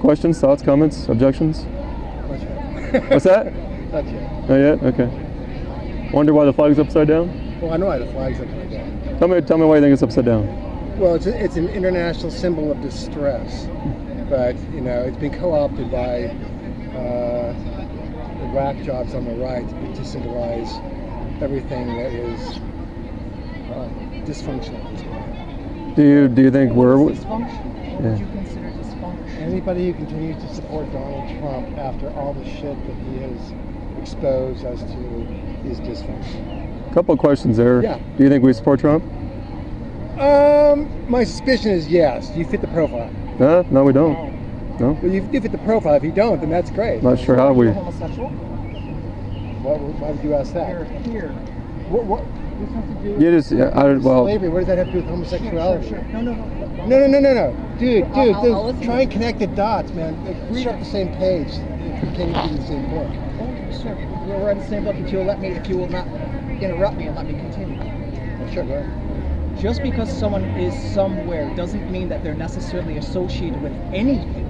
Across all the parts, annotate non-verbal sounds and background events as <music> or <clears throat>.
questions, thoughts, comments, objections? What's that? Not yet. Not yet. Okay. Wonder why the flag's upside down? Well, I know why the flag's upside down. Tell me. Tell me why you think it's upside down. Well, it's, a, it's an international symbol of distress, but you know it's been co-opted by uh, the whack jobs on the right to symbolize everything that is uh, dysfunctional. at this point. Do you do you think we're? dysfunctional? What would Yeah. You consider dysfunction? Anybody who continues to support Donald Trump after all the shit that he has exposed us to is dysfunction. A Couple of questions there. Yeah. Do you think we support Trump? Um, my suspicion is yes. You fit the profile. No, no, we don't. No, Well, you fit the profile. If you don't, then that's great. not sure how we. You're homosexual? Why, why would you ask that? You're here. What, what, This has to do You just, yeah, I don't- well, slavery, what does that have to do with homosexuality? sure, sure. No, no, no. No, no, no, no, no. Dude, I'll- dude, I'll- dude, I'll listen try and connect the dots, man. Like, read Sure. off the same page. You can't read the same book. Oh, sure. We're on the same book if you'll let me, if you will not interrupt me and let me continue. Well, sure, go ahead. Just because someone is somewhere doesn't mean that they're necessarily associated with anything.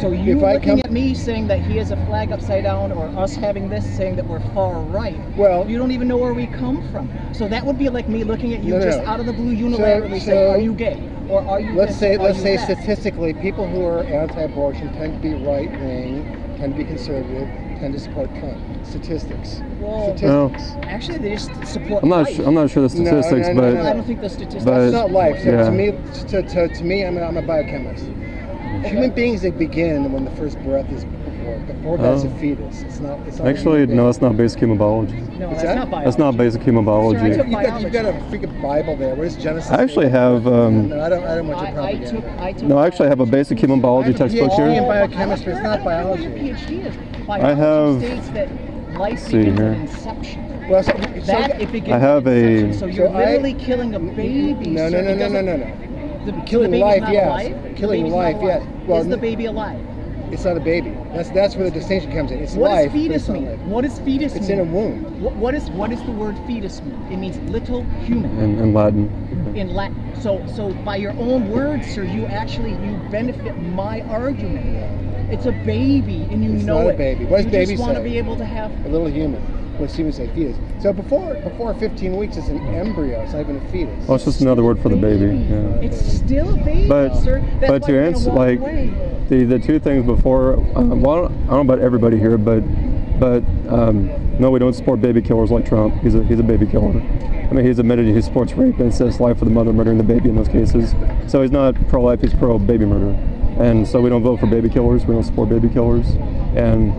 So you If I looking come- at me saying that he has a flag upside down, or us having this saying that we're far right, Well- you don't even know where we come from. So that would be like me looking at you No, no, just no. out of the blue unilaterally So- saying, so- "Are you gay?" or "Are you?" Let's this, say, let's say you that?" statistically, people who are anti-abortion tend to be right-wing, tend to be conservative, tend to support Trump. Statistics. Well- Statistics. Actually, they just support. I'm not. life. Su- I'm not sure the statistics, no, no, but no, I don't think the statistics. But- It's not life. So Yeah. to me, to, to, to me, I'm a, I'm a biochemist. Human beings they begin when the first breath is before. Before that's Oh. a fetus. It's not. It's not actually, no, being. that's not basic human biology. no, that's that? not biology. That's not basic human biology. took You've got, you've got a freaking Bible there. What is Genesis? I actually have. Um, No, I don't. I don't want your I, I took. I took. no, I actually have a basic human biology I have a textbook here. in here. biochemistry. It's not I don't know what biology. PhD is. I have- states that life see here. inception. Well, so, so That it begins I have a- inception. So you're So I- literally killing a baby. no, no, no, no, no, no, no. The, Killing the baby's life, not yes. alive? Killing baby's life, alive. yes. Well, is the baby alive? It's not a baby. That's that's where the distinction comes in. It's What life. does fetus it's mean? life. What does fetus It's mean? in a womb. What, what is what does the word fetus mean? It means little human. In, in Latin. in Latin. So, so by your own words, sir, you actually you benefit my argument. It's a baby, and you It's know not a baby. What does you baby just want to be able to have. A little human. What humans say fetus. So before before 15 weeks, it's an embryo. It's not even a fetus. Oh, it's just another word for the baby. Yeah. It's still a baby, But sir. That's but why to answer like away. the the two things before, um, well, I don't know about everybody here, but but um, no, we don't support baby killers like Trump. He's a he's a baby killer. I mean, he's admitted he supports rape and says life for the mother, murdering the baby in those cases. So he's not pro-life; he's pro-baby murder. And so we don't vote for baby killers. We don't support baby killers. And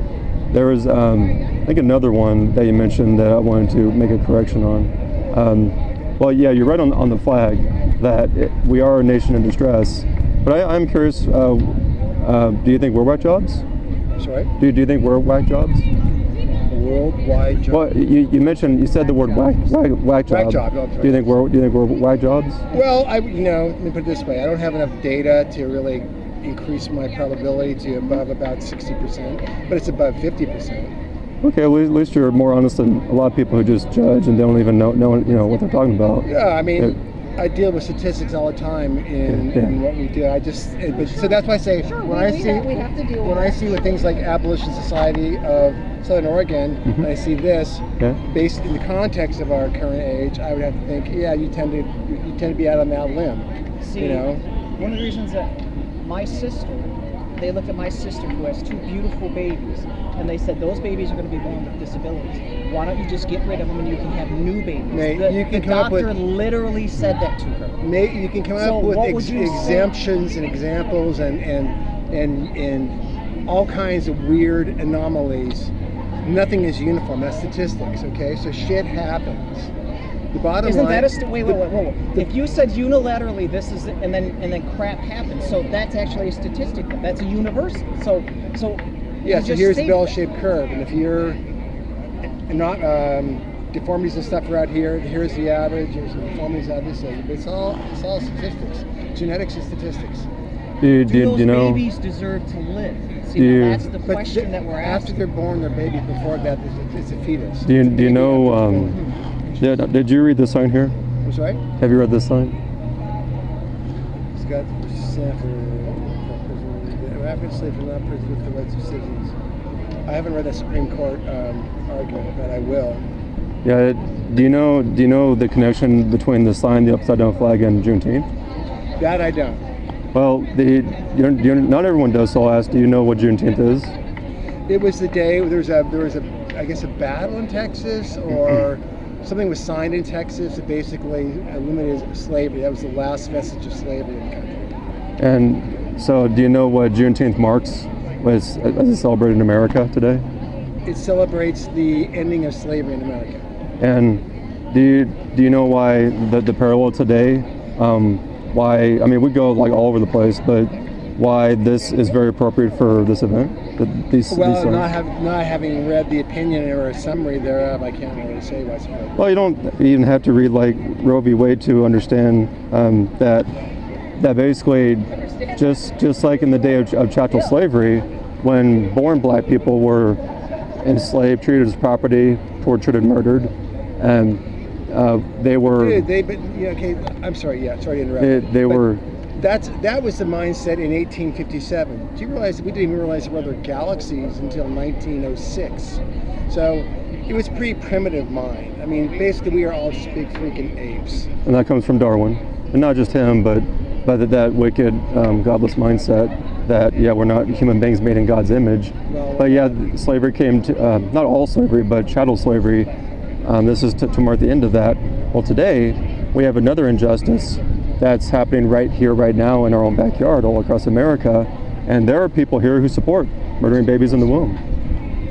there was, um, I think, another one that you mentioned that I wanted to make a correction on. Um, well, yeah, you're right on, on the flag that it, we are a nation in distress. But I, I'm curious, uh, uh, do you think we're whack jobs? Sorry. Do, do you think we're whack jobs? Worldwide job. Well, you, you mentioned, you said the word whack, whack, whack job. Whack job, oh, Do you think we're, do you think we're whack jobs? Well, I you know, let me put it this way: I don't have enough data to really increase my probability to above about 60%, but it's above 50%. Okay, at least, at least you're more honest than a lot of people who just judge and don't even know, know you know, what they're talking about. Yeah, I mean, I deal with statistics all the time in, Yeah. in what we do. I just, it, but, so that's why I say Sure, when we- I see have- we have to deal when with I see with things like Abolition Society of Southern Oregon, Mhm. and I see this Yeah. based in the context of our current age, I would have to think, yeah, you tend to you, you tend to be out on that limb. See, you know, one of the reasons that my sister, they look at my sister who has two beautiful babies, and they said those babies are going to be born with disabilities. Why don't you just get rid of them and you can have new babies? Nate, the, you can the come up with- doctor literally said that to her. Nate, you can come So up with ex- you say- exemptions and examples and and and and all kinds of weird anomalies. Nothing is uniform. That's statistics. Okay, so shit happens. The bottom Isn't line. that a st- wait, wait, the- wait, wait, wait. If you said unilaterally this is and then and then crap happens, so that's actually a statistic. That's a universal. So so Yeah, you so here's the bell-shaped curve, and if you're not um, deformities and stuff are out here, here's the average. Here's the deformities out this. end. It's all it's all statistics. Genetics is statistics. Do you, Do do, those you know? babies deserve to live? See, Do you- now that's the question th- that we're asking. after asking. they're born, their baby. Before that, it's a, it's a fetus. Do you, do you know? Um, <laughs> born. did, did you read this sign here? I'm sorry. Have you read this sign? Got Sanford. African slaves were not prisoners with the rights of citizens. I haven't read the Supreme Court um, argument, but I will. Yeah. Do you know? Do you know the connection between the sign, the upside down flag, and Juneteenth? That I don't. Well, the you're, you're, not everyone does. So I'll ask. Do you know what Juneteenth is? It was the day there was a there was a I guess a battle in Texas or <clears throat> something was signed in Texas that basically eliminated slavery. That was the last vestige of slavery in the country. And so, do you know what Juneteenth marks Was as it's celebrated in America today? It celebrates the ending of slavery in America. And do you do you know why the, the parallel today? Um, why I mean we go like all over the place, but why this is very appropriate for this event? The- These, these Well, signs? not, have, not having read the opinion or a summary thereof, I can't really say what's appropriate. Well, you don't even have to read like Roe v. Wade to understand um, that that basically just just like in the day of, of chattel slavery, when born black people were enslaved, treated as property, tortured, and murdered, and uh, they were Dude, they, but, yeah, okay, I'm sorry, yeah, sorry to interrupt. they, they But were That's that was the mindset in 1857. Do you realize we didn't even realize there were other galaxies until 1906? So it was pretty primitive mind. I mean, basically, we are all just big freaking apes. and that comes from Darwin, and not just him, but by that, that wicked, um, godless mindset that yeah, we're not human beings made in God's image. Well, But yeah, slavery came to uh, not all slavery, but chattel slavery. Um, this is to, to mark the end of that. Well, today we have another injustice that's happening right here, right now, in our own backyard, all across America, and there are people here who support murdering babies in the womb,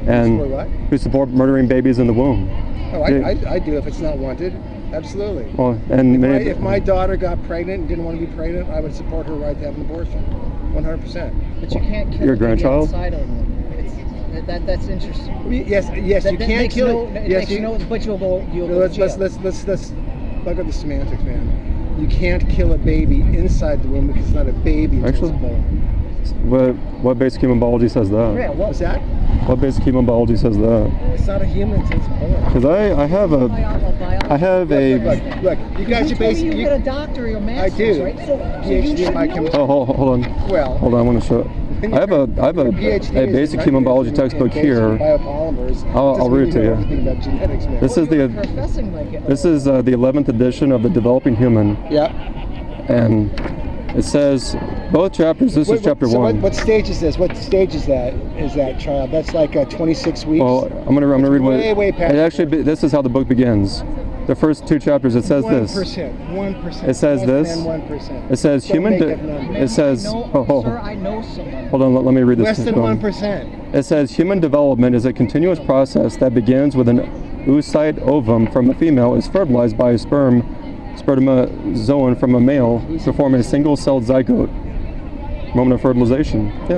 and Support what? who support murdering babies in the womb. Oh, I, I, I do if it's not wanted. Absolutely. Well, and If my, if my daughter got pregnant and didn't want to be pregnant, I would support her right to have an abortion. 100%. But you can't kill Your a baby grandchild? outside of them. That, that, that's interesting. Yes, yes, That, you that can't kill no, it. it Yes, makes you, no, but you'll go, you'll No, go let's, to let's, jail. let's, let's, let's look at the semantics, man. You can't kill a baby inside the womb because it's not a baby Actually- it's born. what what basic human biology says that? Yeah, well, What's that? What basic human biology says that? It's not a human until it's born. Because I, I have a I have Look, a look, look, you guys you are told basic. you you- get a doctor or your master's, I do. right? So, so PhD you in should biochemistry. know. oh hold, hold on well, hold on I want to show I have a I have a, a basic human biology textbook here. I'll- I'll read it to you. everything about genetics, man. This is the professing like it. this is uh, the 11th edition of the Developing Human, yeah. and it says both chapters. This is chapter so one. What, what stage is this? What stage is that? Is that child? That's like uh, 26 weeks. well, I'm gonna I'm gonna read what way, way past it actually. This is how the book begins. The first two chapters. It says One this. percent. One percent. It says this. One percent. It says human. It says. Know, oh, hold, sir, I know someone. hold on. Let, let me read this. Less than Um, one percent. It says human development is a continuous process that begins with an oocyte ovum from a female is fertilized by a sperm spermatozoon from a male to form a single-celled zygote. Moment of fertilization. Yeah,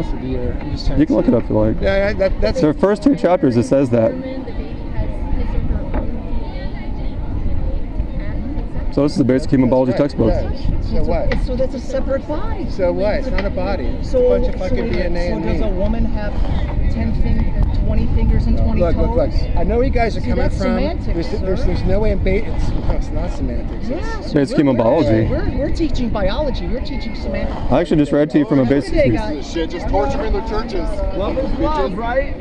I'm just trying you can look it up if you like. Yeah, yeah, that, that's The first two chapters it says that. determine the baby has his or her own DNA at conception. So this is the basic human biology right, textbook. yeah. So what? So that's a separate body. So what? It's not a body. It's So, a bunch of fucking so, DNA so and does a woman have 10 fingers, 20 fingers and 20 Look, toes? look, look. look. I know where you guys are See, coming that's from. semantics, there's, there's, sir. there's no way in ba- it's, no, it's not semantics. It's- Yes. Basic we're- human we're- biology. We're, we're teaching biology. You're teaching semantics. I actually just read to you from a Every basic. day, guys. Shit, just torturing the churches. Love is love, right?